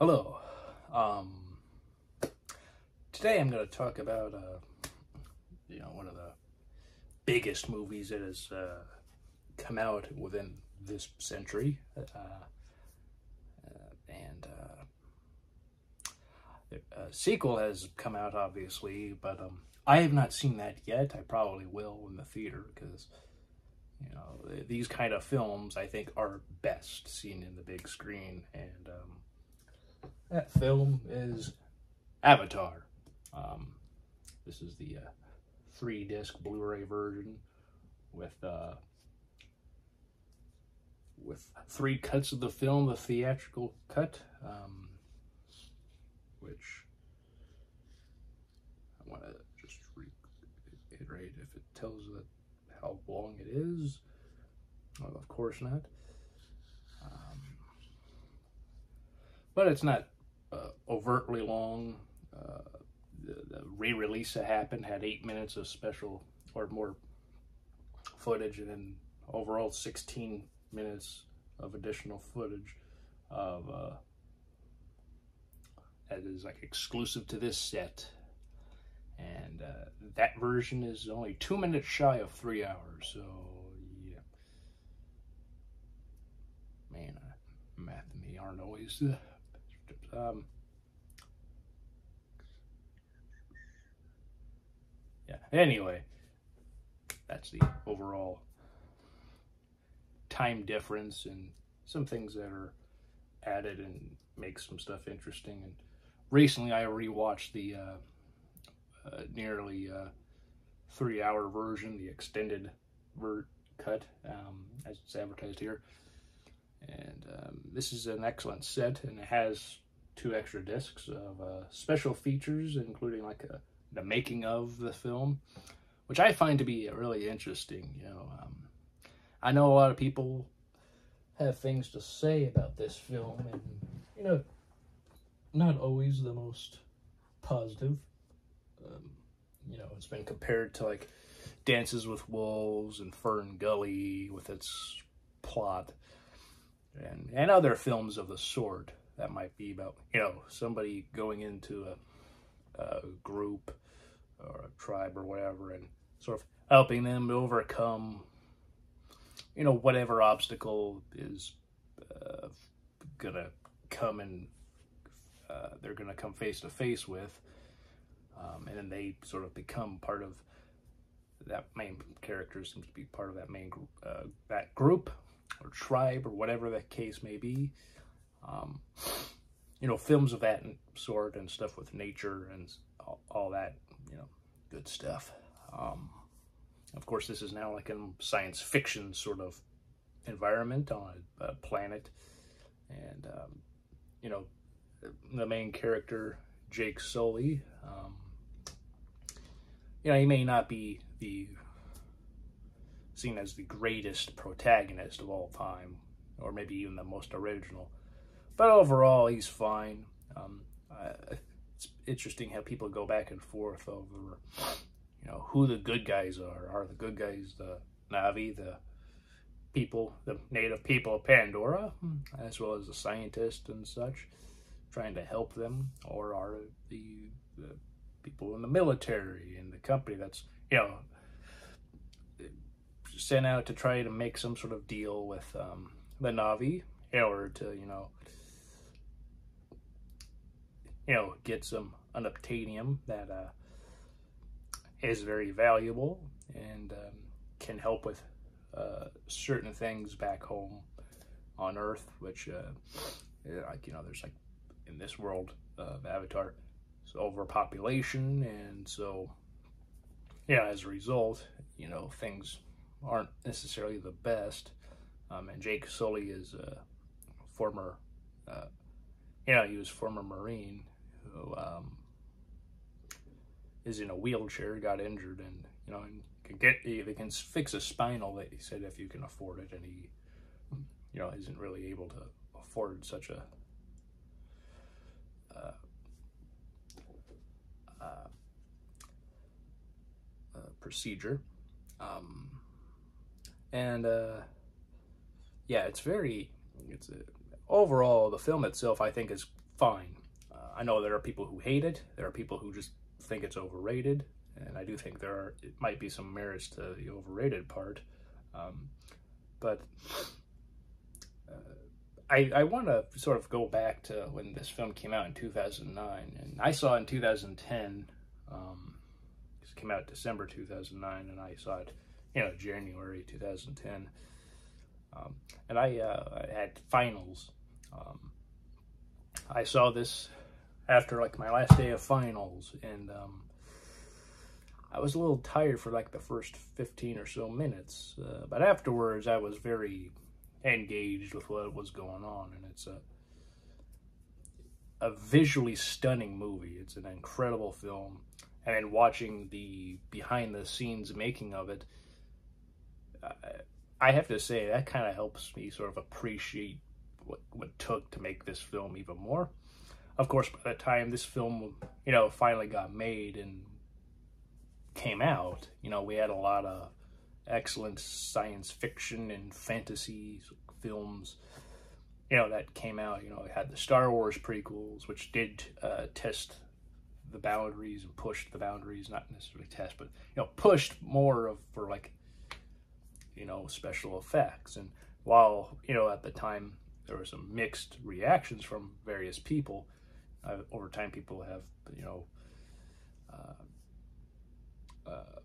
Hello. Um, today I'm going to talk about, uh, you know, one of the biggest movies that has uh, come out within this century. Uh, uh, and uh, a sequel has come out, obviously, but um, I have not seen that yet. I probably will in the theater because, you know, these kind of films I think are best seen in the big screen. And, um, that film is Avatar. Um, this is the uh, three disc Blu-ray version with uh, with three cuts of the film, the theatrical cut, um, which I want to just reiterate if it tells it how long it is. Well, of course not. Um, but it's not uh, overtly long. Uh, the, the re-release that happened had eight minutes of special or more footage, and then overall 16 minutes of additional footage of uh, that is like exclusive to this set. And uh, that version is only two minutes shy of three hours. So, yeah. Man, uh, math and me aren't always uh, um, yeah, anyway, that's the overall time difference and some things that are added and make some stuff interesting. And recently I rewatched the uh, uh, nearly uh, three hour version, the extended ver- cut, um, as it's advertised here. And um, this is an excellent set, and it has two extra discs of uh, special features, including like a, the making of the film, which I find to be really interesting. You know, um, I know a lot of people have things to say about this film, and you know, not always the most positive. Um, you know, it's been compared to like Dances with Wolves and Fern Gully with its plot, and and other films of the sort that might be about you know somebody going into a, a group or a tribe or whatever and sort of helping them to overcome you know whatever obstacle is uh, gonna come and uh, they're gonna come face to face with um, and then they sort of become part of that main character seems to be part of that main uh, that group or tribe or whatever the case may be um, you know, films of that sort and stuff with nature and all, that, you know, good stuff. Um, of course, this is now like a science fiction sort of environment on a, a planet. And, um, you know, the main character, Jake Sully, um, you know, he may not be the seen as the greatest protagonist of all time, or maybe even the most original. But overall, he's fine. Um, uh, it's interesting how people go back and forth over, you know, who the good guys are. Are the good guys the Na'vi, the people, the native people of Pandora, as well as the scientists and such, trying to help them, or are the, the people in the military and the company that's, you know, sent out to try to make some sort of deal with um, the Na'vi in order to, you know, you know, get some unobtainium that uh, is very valuable and um, can help with uh, certain things back home on Earth, which, uh, like, you know, there's like in this world of Avatar, it's overpopulation, and so, yeah, as a result, you know, things aren't necessarily the best. Um, and Jake Sully is a former, uh, you know, he was former Marine, who um, is in a wheelchair, got injured, and you know, and can get they can fix a spinal. That he said if you can afford it, and he, you know, isn't really able to afford such a. Uh, uh, procedure, um, and uh, yeah, it's very. It's a, overall the film itself. I think is fine. I know there are people who hate it. There are people who just think it's overrated, and I do think there are it might be some merits to the overrated part. Um, but uh, I I want to sort of go back to when this film came out in 2009, and I saw in 2010. Um, it came out December 2009, and I saw it, you know, January 2010. Um, and I, uh, I had finals. Um, I saw this after like my last day of finals, and um, I was a little tired for like the first 15 or so minutes, uh, but afterwards I was very engaged with what was going on, and it's a a visually stunning movie. It's an incredible film, and watching the behind the scenes making of it, I have to say that kind of helps me sort of appreciate what what took to make this film even more. Of course, by the time this film, you know, finally got made and came out, you know, we had a lot of excellent science fiction and fantasy films, you know, that came out. You know, we had the Star Wars prequels, which did uh, test the boundaries and pushed the boundaries, not necessarily test, but you know, pushed more of for like, you know, special effects. And while you know at the time there were some mixed reactions from various people. Uh, over time, people have, you know, uh, uh,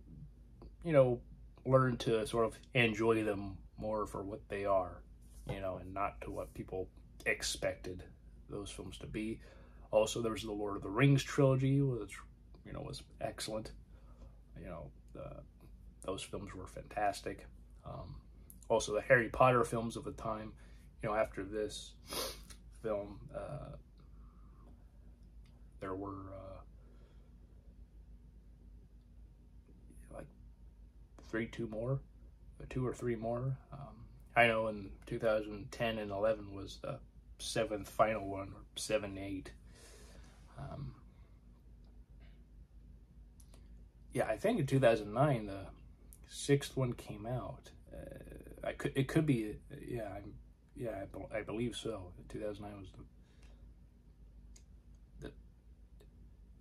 you know, learned to sort of enjoy them more for what they are, you know, and not to what people expected those films to be. Also, there was the Lord of the Rings trilogy, which you know was excellent. You know, those films were fantastic. Um, also, the Harry Potter films of the time you know, after this film, uh, there were uh, like three, two more, two or three more. Um, I know in 2010 and 11 was the seventh final one, or seven, eight. Um, yeah, I think in 2009 the sixth one came out. Uh, I could it could be yeah I'm yeah, I, be, I believe so. 2009 was the,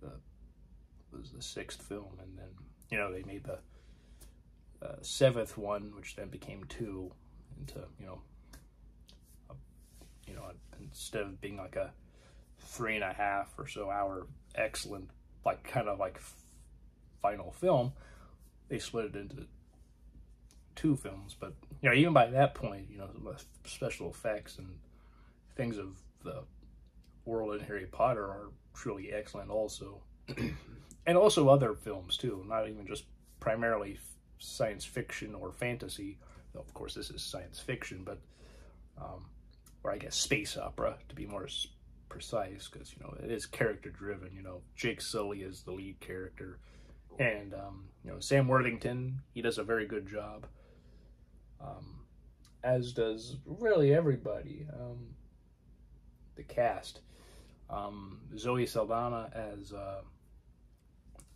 the, was the sixth film, and then you know they made the uh, seventh one, which then became two, into you know, a, you know, instead of being like a three and a half or so hour excellent, like kind of like final film, they split it into two films, but you know, even by that point, you know, the special effects and things of the world and Harry Potter are truly excellent, also, and also other films too. Not even just primarily science fiction or fantasy. Though of course, this is science fiction, but um, or I guess space opera to be more precise, because you know it is character driven. You know, Jake Sully is the lead character, and um, you know Sam Worthington. He does a very good job um, as does really everybody. Um, the cast. Um, Zoe Saldana as uh,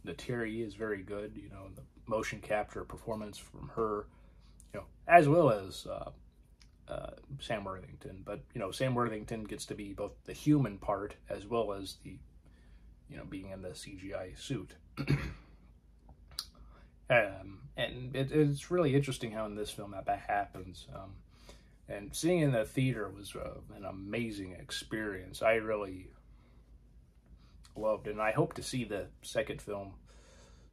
Neytiri is very good. You know, the motion capture performance from her, you know, as well as uh, uh, Sam Worthington. But you know, Sam Worthington gets to be both the human part as well as the, you know, being in the CGI suit. Um, and it, it's really interesting how in this film that that happens. Um, and seeing in the theater was uh, an amazing experience. I really loved and I hope to see the second film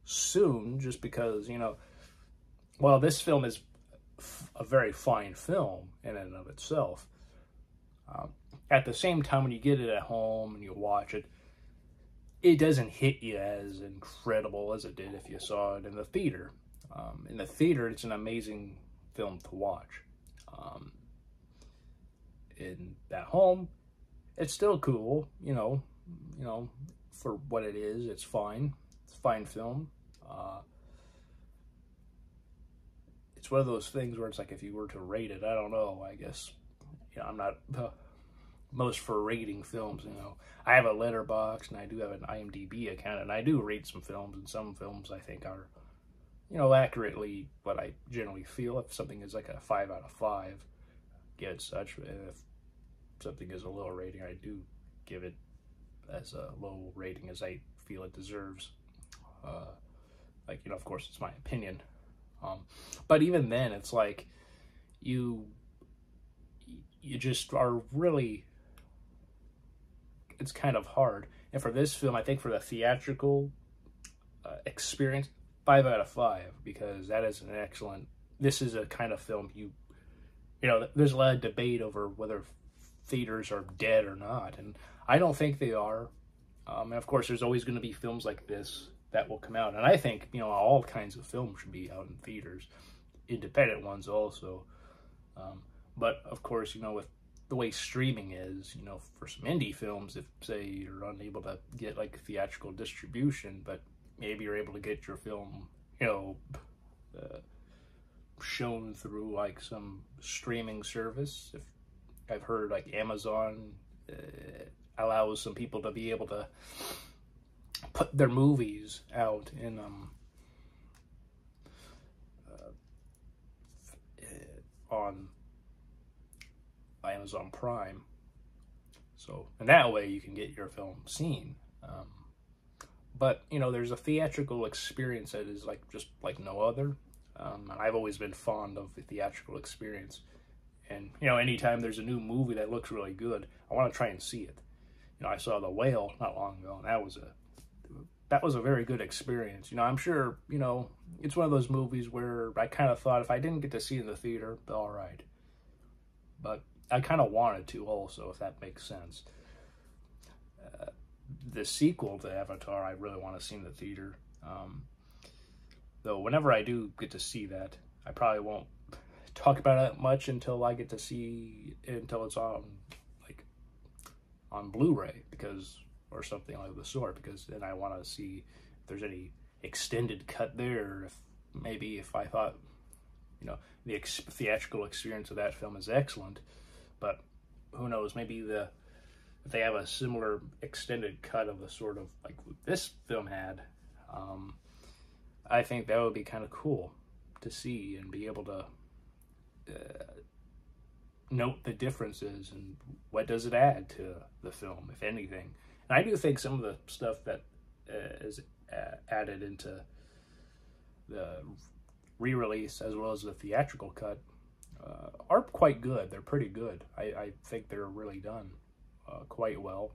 soon, just because you know, while this film is a very fine film in and of itself, um, at the same time when you get it at home and you watch it, it doesn't hit you as incredible as it did if you saw it in the theater. Um, in the theater, it's an amazing film to watch. Um, in at home, it's still cool, you know, you know, for what it is, it's fine. It's fine film. Uh, it's one of those things where it's like if you were to rate it, I don't know. I guess you know I'm not the most for rating films. You know, I have a Letterboxd and I do have an IMDb account, and I do rate some films, and some films I think are, you know, accurately what I generally feel. If something is like a five out of five, get such. If something is a lower rating, I do give it as a low rating as I feel it deserves. Uh, like you know, of course, it's my opinion. Um, but even then, it's like you you just are really it's kind of hard. And for this film, I think for the theatrical uh, experience, five out of five because that is an excellent. This is a kind of film you, you know, there's a lot of debate over whether theaters are dead or not, and I don't think they are. Um, and of course, there's always going to be films like this that will come out, and I think you know all kinds of films should be out in theaters, independent ones also. Um, but of course, you know, with the way streaming is, you know, for some indie films, if say you're unable to get like theatrical distribution, but maybe you're able to get your film, you know, uh, shown through like some streaming service. If I've heard like Amazon uh, allows some people to be able to put their movies out in um uh, on Amazon Prime. So, in that way, you can get your film seen. Um, but you know, there's a theatrical experience that is like just like no other. Um, and I've always been fond of the theatrical experience. And you know, anytime there's a new movie that looks really good, I want to try and see it. You know, I saw The Whale not long ago, and that was a that was a very good experience. You know, I'm sure you know it's one of those movies where I kind of thought if I didn't get to see it in the theater, all right. But I kind of wanted to also, if that makes sense. Uh, the sequel to Avatar, I really want to see in the theater. Um, though, whenever I do get to see that, I probably won't talk about it much until I get to see until it's on like on Blu-ray because or something like the sort because then I want to see if there's any extended cut there. If maybe if I thought you know the ex- theatrical experience of that film is excellent but who knows? Maybe the if they have a similar extended cut of the sort of like this film had, um, I think that would be kind of cool to see and be able to note the differences and what does it add to the film, if anything. And I do think some of the stuff that uh, is uh, added into the re-release as well as the theatrical cut uh, are quite good. They're pretty good. I, I think they're really done uh, quite well.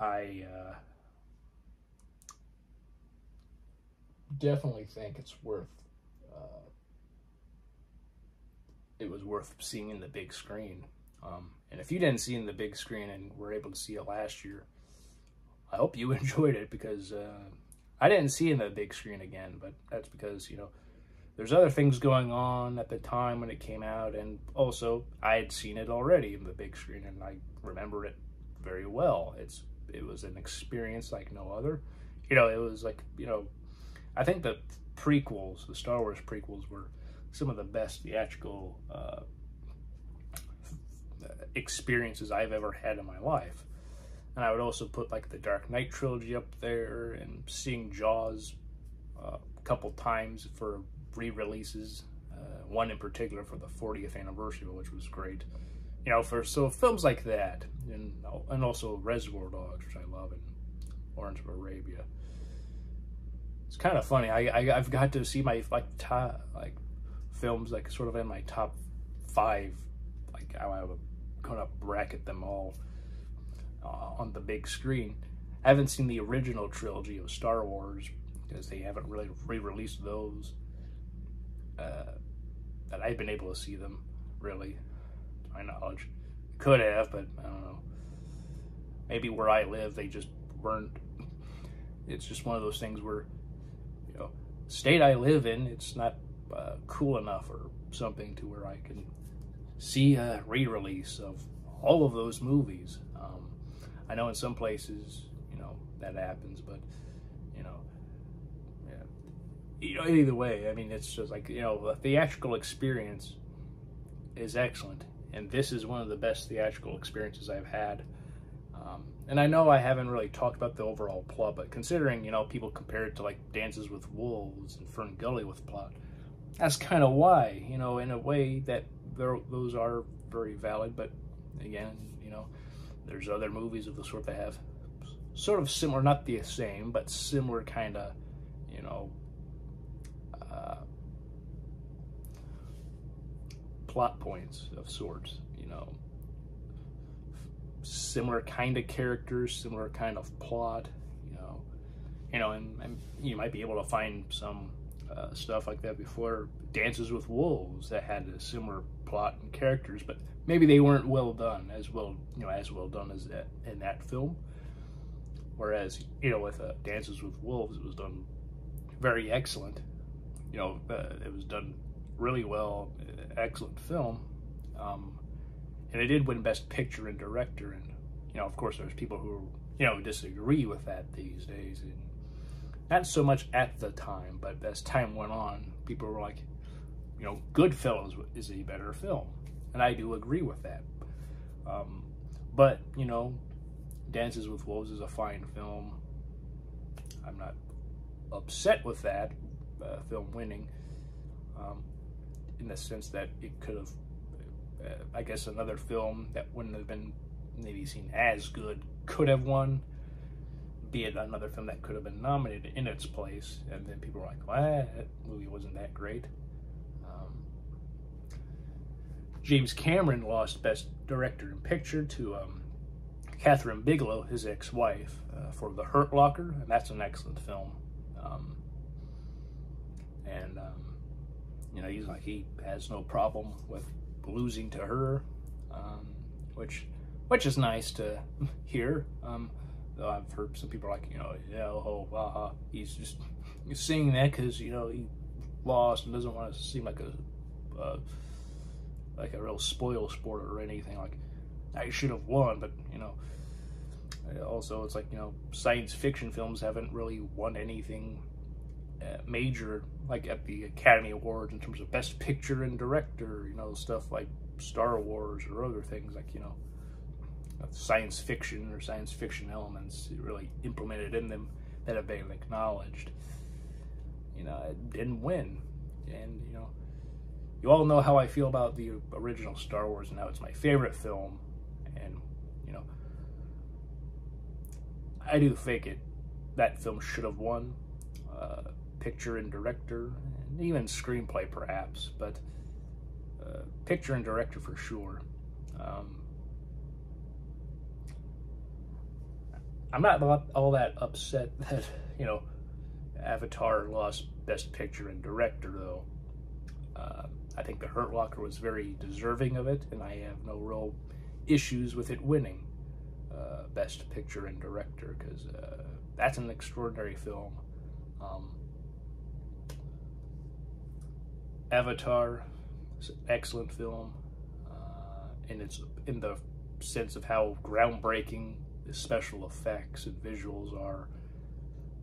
I uh, definitely think it's worth. It was worth seeing in the big screen. Um, and if you didn't see in the big screen and were able to see it last year, I hope you enjoyed it because uh, I didn't see in the big screen again. But that's because you know there's other things going on at the time when it came out, and also I had seen it already in the big screen, and I remember it very well. It's it was an experience like no other. You know, it was like you know, I think the prequels, the Star Wars prequels, were some of the best theatrical uh, experiences I've ever had in my life. And I would also put like the Dark Knight trilogy up there, and seeing Jaws uh, a couple times for re-releases. Uh, one in particular for the 40th anniversary, which was great. You know, for so films like that, and and also Reservoir Dogs, which I love, and Lawrence of Arabia. It's kind of funny. I, I have got to see my like top like films like sort of in my top five. Like I would kind of bracket them all uh, on the big screen. I haven't seen the original trilogy of Star Wars because they haven't really re-released those uh, that I've been able to see them, really, to my knowledge. Could have, but I don't know. Maybe where I live, they just weren't. It's just one of those things where, you know, state I live in, it's not uh, cool enough or something to where I can see a re-release of all of those movies. Um, I know in some places, you know, that happens, but you know, you know, either way, I mean, it's just like, you know, the theatrical experience is excellent. And this is one of the best theatrical experiences I've had. Um, and I know I haven't really talked about the overall plot, but considering, you know, people compare it to like Dances with Wolves and Fern Gully with plot, that's kind of why, you know, in a way that those are very valid. But again, you know, there's other movies of the sort that have sort of similar, not the same, but similar kind of, you know, uh, plot points of sorts, you know, similar kind of characters, similar kind of plot, you know, you know, and, and you might be able to find some uh, stuff like that before Dances with Wolves that had a similar plot and characters, but maybe they weren't well done as well, you know, as well done as that in that film. Whereas, you know, with uh, Dances with Wolves, it was done very excellent. You know, uh, it was done really well, excellent film. Um, and it did win Best Picture and Director. And, you know, of course, there's people who, you know, disagree with that these days. And not so much at the time, but as time went on, people were like, you know, Goodfellas is a better film. And I do agree with that. Um, but, you know, Dances with Wolves is a fine film. I'm not upset with that uh, film winning um, in the sense that it could have, uh, I guess, another film that wouldn't have been maybe seen as good could have won, be it another film that could have been nominated in its place. And then people were like, well, that movie wasn't that great. Um, James Cameron lost Best Director in Picture to um, Kathryn Bigelow, his ex-wife, uh, for The Hurt Locker, and that's an excellent film. Um, and um, you know, he's like he has no problem with losing to her, um, which which is nice to hear. Um, I've heard some people like, you know, yeah, oh, uh, he's just he's saying that because you know he lost and doesn't want to seem like a uh, like a real spoil sport or anything like I should have won, but you know. Also, it's like you know, science fiction films haven't really won anything uh, major, like at the Academy Awards in terms of Best Picture and Director. You know, stuff like Star Wars or other things like you know, science fiction or science fiction elements really implemented in them that have been acknowledged. You know, it didn't win, and you know, you all know how I feel about the original Star Wars, and now it's my favorite film And, you know, I do think it that film should have won uh, picture and director, and even screenplay perhaps, but uh, picture and director for sure. Um, I'm not all that upset that you know Avatar lost Best Picture and Director though. Uh, I think The Hurt Locker was very deserving of it, and I have no real issues with it winning. Uh, Best Picture and Director because uh, that's an extraordinary film. Um, Avatar, excellent film, uh, and it's in the sense of how groundbreaking the special effects and visuals are.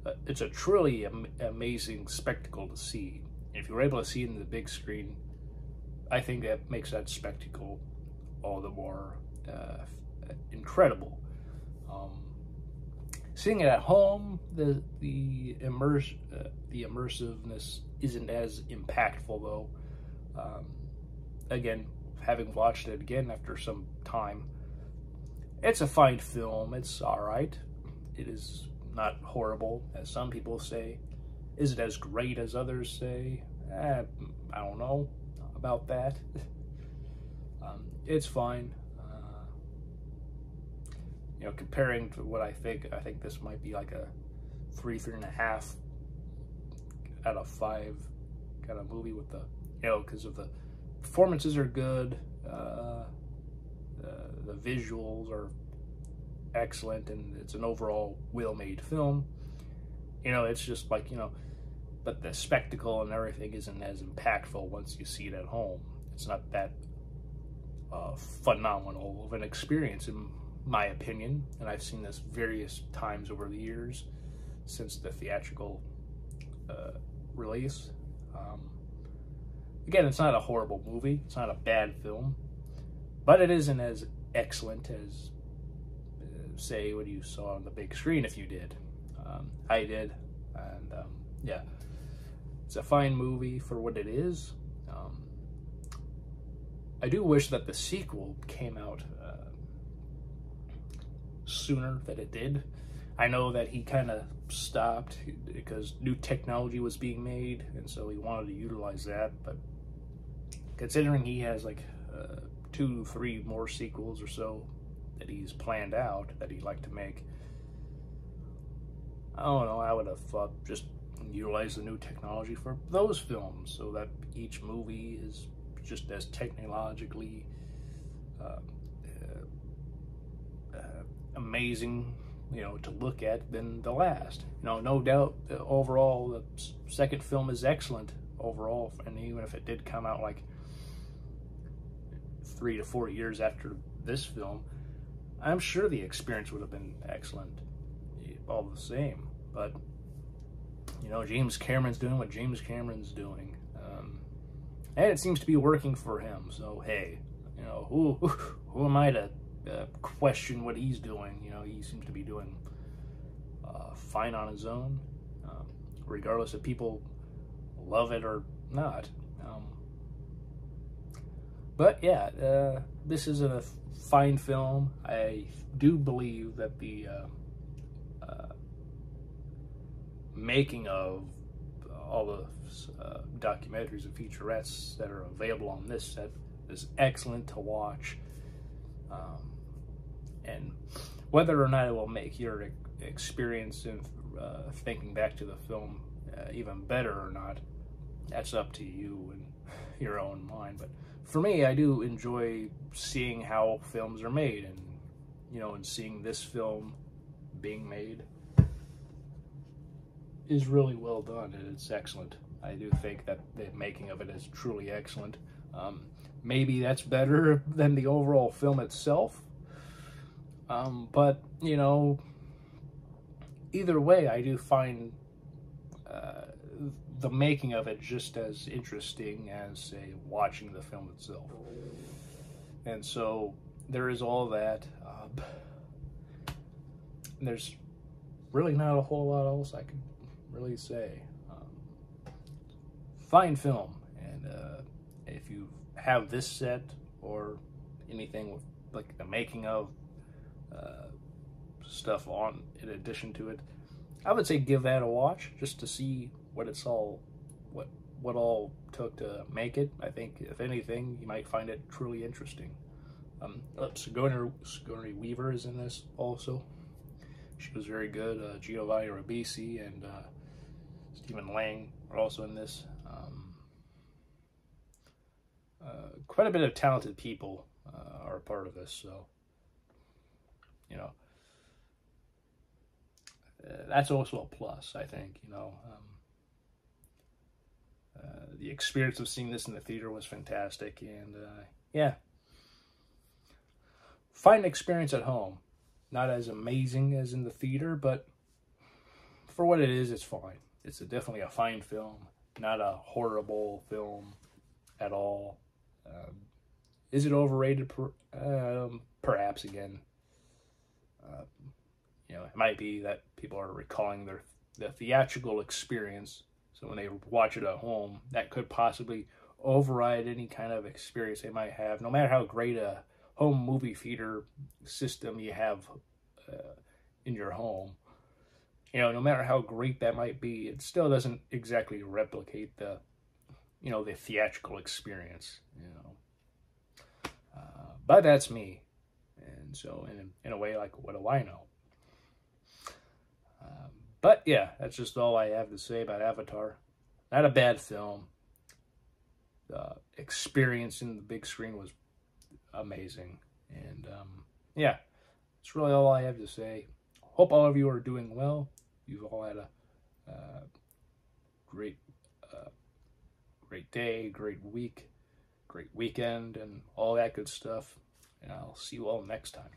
Uh, it's a truly am amazing spectacle to see. If you're able to see it in the big screen, I think that makes that spectacle all the more uh, incredible. Um, seeing it at home, the the immerse uh, the immersiveness isn't as impactful though. Um, again, having watched it again after some time, it's a fine film. It's all right. It is not horrible, as some people say. Is it as great as others say? Eh, I don't know about that. um, it's fine you know, comparing to what I think, I think this might be like a three, three and a half out of five kind of movie with the, you know, because of the performances are good, uh, visuals are excellent, and it's an overall well-made film. You know, it's just like, you know, but the spectacle and everything isn't as impactful once you see it at home. It's not that uh, phenomenal of an experience in my opinion, and I've seen this various times over the years since the theatrical uh, release. Um, again, it's not a horrible movie. It's not a bad film, but it isn't as excellent as, uh, say, what you saw on the big screen if you did. Um, I did, and um, yeah, it's a fine movie for what it is. Um, I do wish that the sequel came out sooner than it did. I know that he kind of stopped because new technology was being made, and so he wanted to utilize that. But considering he has like uh, two, three more sequels or so that he's planned out that he'd like to make, I don't know. I would have thought just utilize the new technology for those films so that each movie is just as technologically uh, uh, amazing you know, to look at than the last. You know, no doubt, uh, overall, the second film is excellent overall, and even if it did come out like three to four years after this film, I'm sure the experience would have been excellent, all the same. But you know, James Cameron's doing what James Cameron's doing, um, and it seems to be working for him. So hey, you know, who who am I to uh, question what he's doing. You know, he seems to be doing uh, fine on his own, um, regardless if people love it or not. Um, but yeah, uh, this is a fine film. I do believe that the uh, uh, making of all the uh, documentaries and featurettes that are available on this set is excellent to watch. Um, and whether or not it will make your experience of uh, thinking back to the film uh, even better or not, that's up to you and your own mind. But for me, I do enjoy seeing how films are made, and you know, and seeing this film being made is really well done, and it's excellent. I do think that the making of it is truly excellent. Um, maybe that's better than the overall film itself, um, but, you know, either way, I do find uh, the making of it just as interesting as, say, watching the film itself. And so there is all that. Uh, there's really not a whole lot else I can really say. Um, fine film, and uh, if you have this set or anything with like the making of uh, stuff on in addition to it. I would say give that a watch just to see what it's all, what what all took to make it. I think if anything, you might find it truly interesting. Um, uh, Sigourney, Sigourney Weaver is in this also. She was very good. Uh, Giovanni Ribisi and uh, Stephen Lang are also in this. Um, uh, quite a bit of talented people uh, are a part of this, so you know, uh, that's also a plus, I think, you know. Um, the experience of seeing this in the theater was fantastic, and uh, yeah, fine experience at home. Not as amazing as in the theater, but for what it is, it's fine. It's a, definitely a fine film, not a horrible film at all. Um, is it overrated? Per, um, perhaps again, uh, you know, it might be that people are recalling their the theatrical experience. So when they watch it at home, that could possibly override any kind of experience they might have, no matter how great a home movie theater system you have uh, in your home. You know, no matter how great that might be, it still doesn't exactly replicate the, you know, the theatrical experience. You know, uh, but that's me. And so, in, in a way, like, what do I know? But yeah, that's just all I have to say about Avatar. Not a bad film. The experience in the big screen was amazing. And um, yeah, that's really all I have to say. Hope all of you are doing well. You've all had a uh, great, uh, great day, great week, great weekend, and all that good stuff and I'll see you all next time.